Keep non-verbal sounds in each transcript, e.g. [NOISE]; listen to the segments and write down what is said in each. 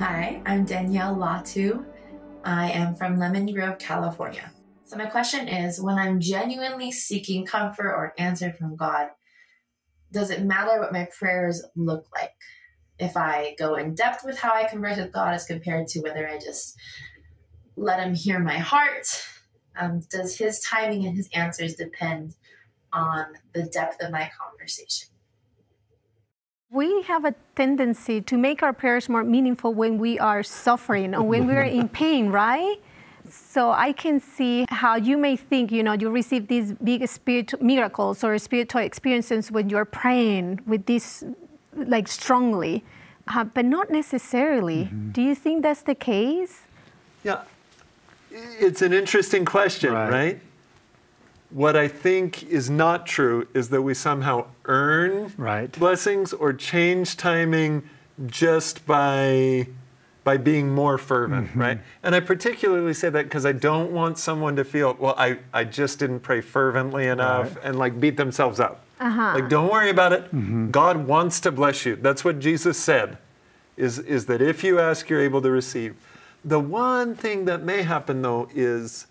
Hi, I'm Danielle Latu. I am from Lemon Grove, California. So, my question is when I'm genuinely seeking comfort or answer from God, does it matter what my prayers look like? If I go in depth with how I converse with God as compared to whether I just let Him hear my heart, um, does His timing and His answers depend on the depth of my conversation? We have a tendency to make our prayers more meaningful when we are suffering or when we're in [LAUGHS] pain, right? So I can see how you may think, you know, you receive these big spiritual miracles or spiritual experiences when you're praying with this, like strongly, uh, but not necessarily. Mm-hmm. Do you think that's the case? Yeah, it's an interesting question, right? right? What I think is not true is that we somehow earn right. blessings or change timing just by by being more fervent, mm-hmm. right? And I particularly say that because I don't want someone to feel, well, I, I just didn't pray fervently enough right. and like beat themselves up. Uh-huh. Like, don't worry about it. Mm-hmm. God wants to bless you. That's what Jesus said, is, is that if you ask, you're able to receive. The one thing that may happen though is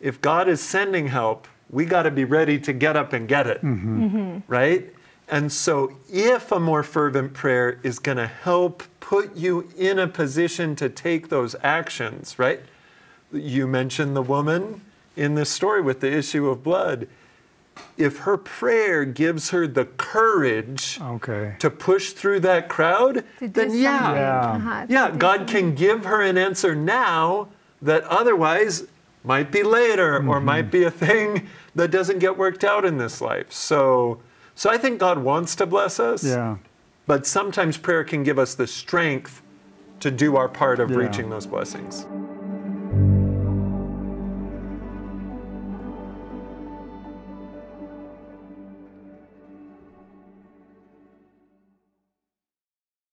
if God is sending help, we got to be ready to get up and get it, mm-hmm. Mm-hmm. right? And so, if a more fervent prayer is going to help put you in a position to take those actions, right? You mentioned the woman in this story with the issue of blood. If her prayer gives her the courage okay. to push through that crowd, then yeah, yeah, uh-huh. yeah God can give her an answer now that otherwise might be later mm-hmm. or might be a thing that doesn't get worked out in this life. So, so I think God wants to bless us. Yeah. But sometimes prayer can give us the strength to do our part of yeah. reaching those blessings.